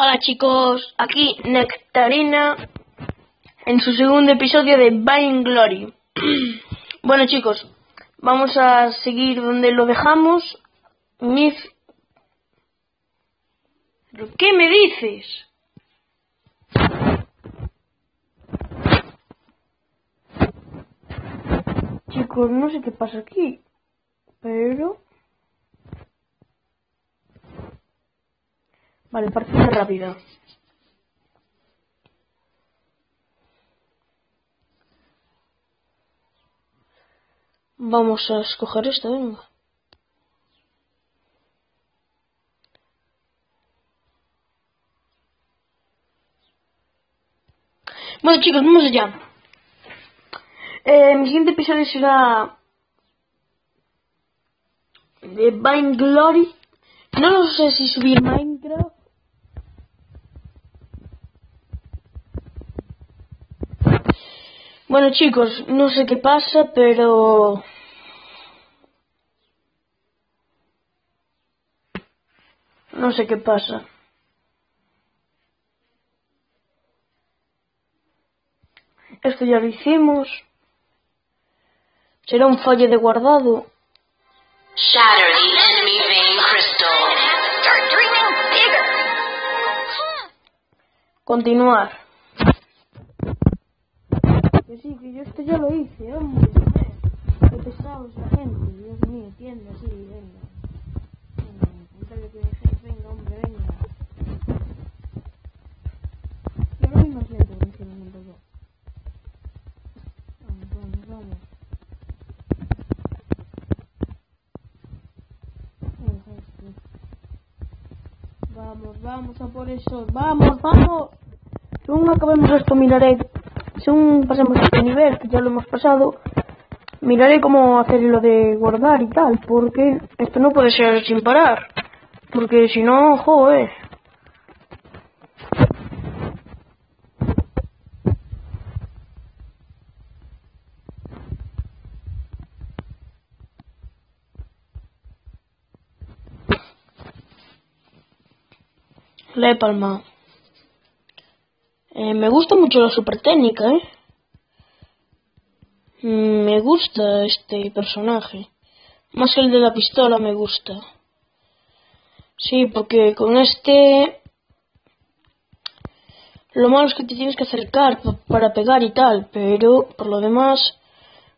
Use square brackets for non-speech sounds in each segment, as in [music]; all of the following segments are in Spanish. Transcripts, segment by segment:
Hola chicos, aquí Nectarina en su segundo episodio de Buying Glory. [clears throat] bueno chicos, vamos a seguir donde lo dejamos. Mis... ¿Qué me dices? Chicos, no sé qué pasa aquí, pero... Vale, partida rápida. Vamos a escoger esta, venga. Bueno chicos, vamos allá. Eh, mi siguiente episodio será de Vine Glory. No sé si subir Minecraft Bueno chicos, no sé qué pasa, pero... No sé qué pasa. Esto ya lo hicimos. Será un fallo de guardado. Shatter the enemy vein crystal. Start dreaming bigger. Continuar. Que sí, que yo esto ya lo hice, hombre. Qué pesados la gente, Dios mío, tienda, sí, venga. Venga, que dejéis, venga, hombre, venga. Yo lo vi más lento que encima me. Vamos, vamos, vamos. Vamos, vamos a por eso. Vamos, vamos. Según acabemos esto, miraré según pasemos este nivel, que ya lo hemos pasado, miraré cómo hacer lo de guardar y tal, porque esto no puede ser sin parar. Porque si no, joder. La he palmado. Eh, me gusta mucho la super técnica, ¿eh? Mm, me gusta este personaje. Más que el de la pistola me gusta. Sí, porque con este... Lo malo es que te tienes que acercar para pegar y tal, pero por lo demás...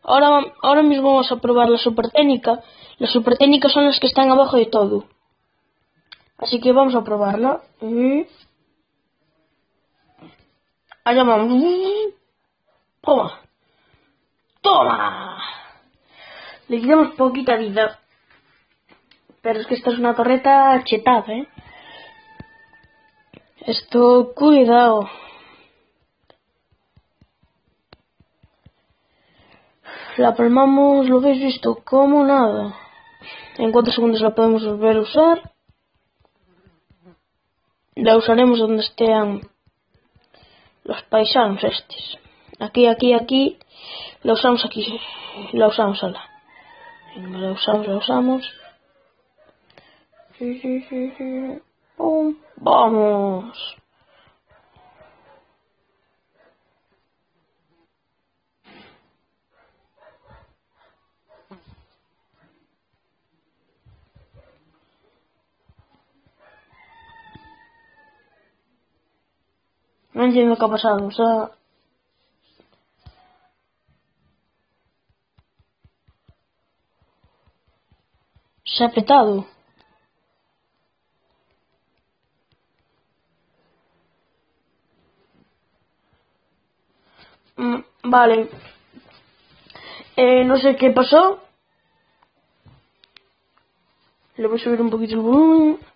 Ahora, ahora mismo vamos a probar la super técnica. Las super técnicas son las que están abajo de todo. Así que vamos a probarla. Allá vamos. Toma. Toma. Le quitamos poquita vida. Pero es que esta es una torreta chetada, ¿eh? Esto, cuidado. La palmamos, lo habéis visto, como nada. En cuántos segundos la podemos volver a usar. La usaremos donde estén los paisanos estos. Aquí, aquí, aquí. La usamos aquí. La usamos ahora. La usamos, la usamos. Sí, sí, sí, sí. ¡Pum! ¡Vamos! No entiendo qué ha pasado, o sea... Se ha petado. Mm, vale. Eh, no sé qué pasó. Le voy a subir un poquito el volumen.